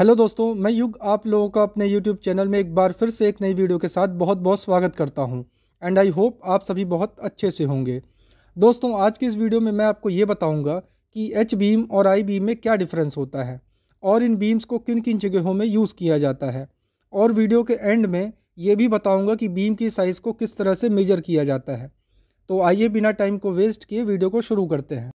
Hello दोस्तों, मैं युग आप लोगों का अपने यूट्यूब चैनल में एक बार फिर से एक नई वीडियो के साथ बहुत बहुत स्वागत करता हूँ एंड आई होप आप सभी बहुत अच्छे से होंगे। दोस्तों, आज की इस वीडियो में मैं आपको ये बताऊँगा कि एच बीम और आई बीम में क्या डिफरेंस होता है, और इन बीम्स को किन किन जगहों में यूज़ किया जाता है, और वीडियो के एंड में ये भी बताऊँगा कि बीम की साइज़ को किस तरह से मेजर किया जाता है। तो आइए बिना टाइम को वेस्ट किए वीडियो को शुरू करते हैं।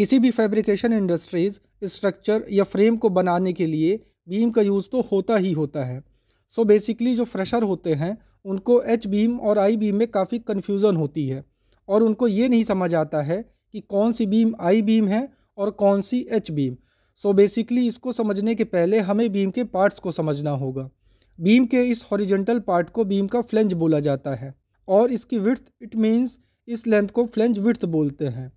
किसी भी फैब्रिकेशन इंडस्ट्रीज़ स्ट्रक्चर या फ्रेम को बनाने के लिए बीम का यूज़ तो होता ही होता है। सो so बेसिकली जो फ्रेशर होते हैं, उनको एच बीम और आई बीम में काफ़ी कन्फ्यूज़न होती है और उनको ये नहीं समझ आता है कि कौन सी बीम आई बीम है और कौन सी एच बीम सो बेसिकली इसको समझने के पहले हमें बीम के पार्ट्स को समझना होगा। बीम के इस हॉरिजेंटल पार्ट को बीम का फ्लेंज बोला जाता है और इसकी विर्थ इट मीन्स इस लेंथ को फ्लेंज विर्थ बोलते हैं।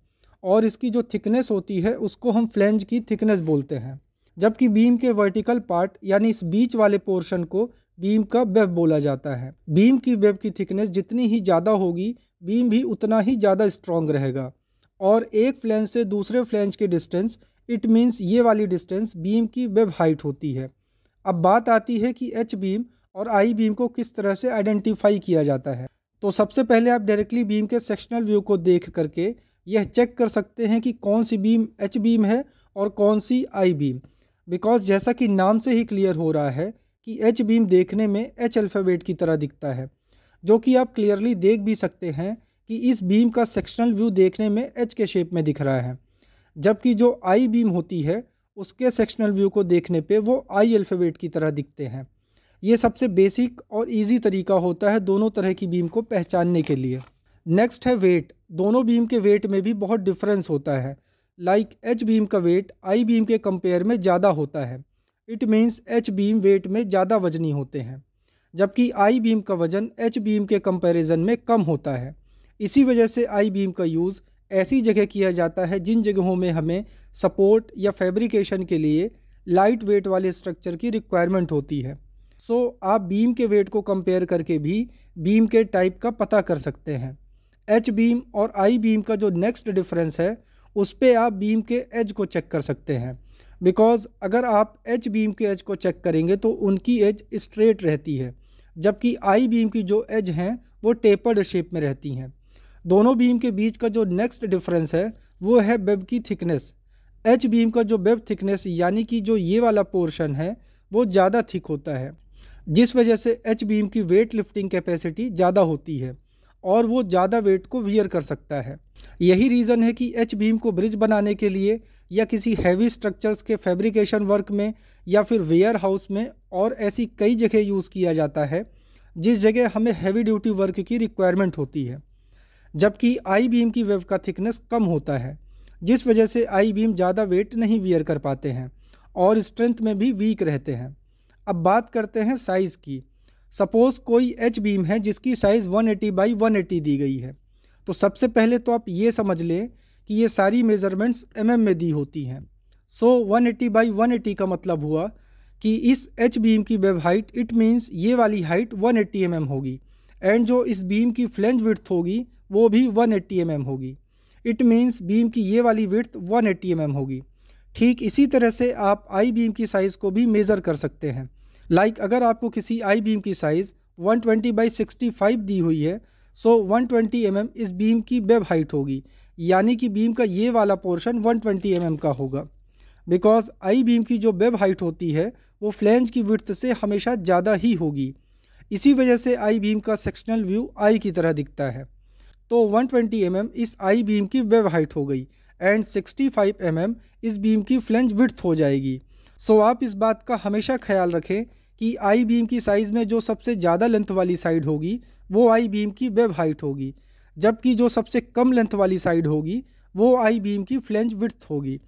और इसकी जो थिकनेस होती है, उसको हम फ्लेंज की थिकनेस बोलते हैं। जबकि बीम के वर्टिकल पार्ट यानी इस बीच वाले पोर्शन को बीम का वेब बोला जाता है। बीम की वेब की थिकनेस जितनी ही ज़्यादा होगी बीम भी उतना ही ज़्यादा स्ट्रॉन्ग रहेगा। और एक फ्लेंज से दूसरे फ्लेंज के डिस्टेंस इट मीन्स ये वाली डिस्टेंस बीम की वेब हाइट होती है। अब बात आती है कि एच बीम और आई बीम को किस तरह से आइडेंटिफाई किया जाता है। तो सबसे पहले आप डायरेक्टली बीम के सेक्शनल व्यू को देख करके यह चेक कर सकते हैं कि कौन सी बीम एच बीम है और कौन सी आई बीम बिकॉज़ जैसा कि नाम से ही क्लियर हो रहा है कि एच बीम देखने में एच अल्फ़ाबेट की तरह दिखता है, जो कि आप क्लियरली देख भी सकते हैं कि इस बीम का सेक्शनल व्यू देखने में एच के शेप में दिख रहा है। जबकि जो आई बीम होती है, उसके सेक्शनल व्यू को देखने पे वो आई अल्फ़ाबेट की तरह दिखते हैं। ये सबसे बेसिक और इजी तरीका होता है दोनों तरह की बीम को पहचानने के लिए। नेक्स्ट है वेट दोनों बीम के वेट में भी बहुत डिफरेंस होता है। लाइक एच बीम का वेट आई बीम के कंपेयर में ज़्यादा होता है। It means H beam weight में ज़्यादा वजनी होते हैं। जबकि आई बीम का वज़न एच बीम के कंपैरिजन में कम होता है। इसी वजह से आई बीम का यूज़ ऐसी जगह किया जाता है जिन जगहों में हमें सपोर्ट या फैब्रिकेशन के लिए लाइट वेट वाले स्ट्रक्चर की रिक्वायरमेंट होती है। सो so, आप बीम के वेट को कंपेयर करके भी बीम के टाइप का पता कर सकते हैं। एच बीम और आई बीम का जो नेक्स्ट डिफरेंस है, उस पर आप बीम के एज को चेक कर सकते हैं। बिकॉज़ अगर आप एच बीम के एज को चेक करेंगे तो उनकी एज स्ट्रेट रहती है, जबकि आई बीम की जो एज हैं, वो टेपर्ड शेप में रहती हैं। दोनों बीम के बीच का जो नेक्स्ट डिफरेंस है, वो है वेब की थिकनेस एच बीम का जो वेब थिकनेस यानी कि जो ये वाला पोर्शन है, वो ज़्यादा थिक होता है, जिस वजह से एच बीम की वेट लिफ्टिंग कैपेसिटी ज़्यादा होती है। और वो ज़्यादा वेट को वियर कर सकता है। यही रीज़न है कि एच बीम को ब्रिज बनाने के लिए या किसी हैवी स्ट्रक्चर्स के फैब्रिकेशन वर्क में या फिर वेयर हाउस में और ऐसी कई जगह यूज़ किया जाता है, जिस जगह हमें हैवी ड्यूटी वर्क की रिक्वायरमेंट होती है। जबकि आई बीम की वेब का थिकनेस कम होता है, जिस वजह से आई बीम ज़्यादा वेट नहीं वियर कर पाते हैं और स्ट्रेंथ में भी वीक रहते हैं। अब बात करते हैं साइज़ की। सपोज़ कोई एच बीम है जिसकी साइज़ 180 एटी बाई वन दी गई है। तो सबसे पहले तो आप ये समझ लें कि ये सारी मेज़रमेंट्स एम mm में दी होती हैं। सो 180 एटी बाई वन का मतलब हुआ कि इस एच बीम की वेब हाइट, इट मीन्स ये वाली हाइट 180 एटी mm होगी। एंड जो इस बीम की फ्लेंज विथ होगी, वो भी 180 एटी mm होगी। इट मीन्स बीम की ये वाली विर्थ 180 एटी mm होगी। ठीक इसी तरह से आप आई बीम की साइज़ को भी मेज़र कर सकते हैं। लाइक अगर आपको किसी आई बीम की साइज़ 120 ट्वेंटी बाई सिक्सटी दी हुई है सो so 120 ट्वेंटी mm इस बीम की वेब हाइट होगी। यानी कि बीम का ये वाला पोर्शन 120 ट्वेंटी mm का होगा। बिकॉज़ आई बीम की जो वेब हाइट होती है, वो फ्लेंज की विर्थ से हमेशा ज़्यादा ही होगी। इसी वजह से आई बीम का सेक्शनल व्यू आई की तरह दिखता है। तो 120 ट्वेंटी mm इस आई बीम की वेब हाइट हो गई एंड 65 फाइव mm इस बीम की फ्लेंज विर्थ हो जाएगी। सो so आप इस बात का हमेशा ख्याल रखें कि आई बीम की साइज़ में जो सबसे ज़्यादा लेंथ वाली साइड होगी, वो आई बीम की वेब हाइट होगी। जबकि जो सबसे कम लेंथ वाली साइड होगी, वो आई बीम की फ्लेंज विर्थ होगी।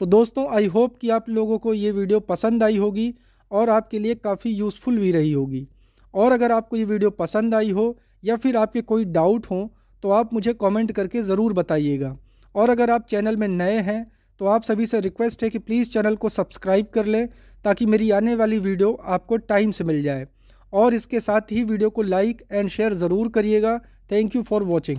तो दोस्तों आई होप कि आप लोगों को ये वीडियो पसंद आई होगी और आपके लिए काफ़ी यूज़फुल भी रही होगी। और अगर आपको ये वीडियो पसंद आई हो या फिर आपके कोई डाउट हो तो आप मुझे कमेंट करके ज़रूर बताइएगा। और अगर आप चैनल में नए हैं तो आप सभी से रिक्वेस्ट है कि प्लीज़ चैनल को सब्सक्राइब कर लें ताकि मेरी आने वाली वीडियो आपको टाइम से मिल जाए। और इसके साथ ही वीडियो को लाइक एंड शेयर ज़रूर करिएगा। Thank you for watching